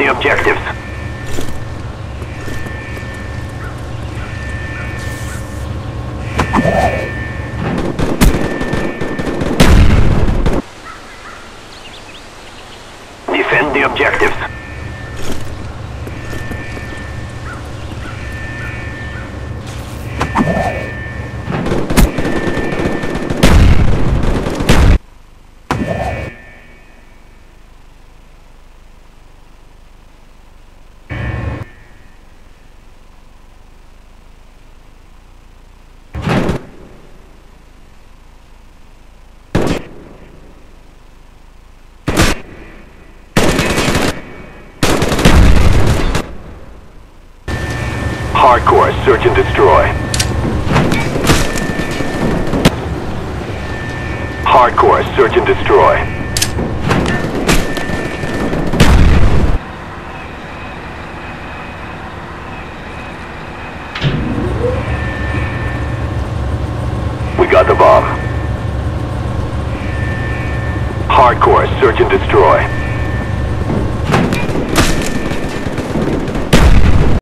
The objectives. Defend the objectives. Hardcore, search and destroy. Hardcore, search and destroy. We got the bomb. Hardcore, search and destroy.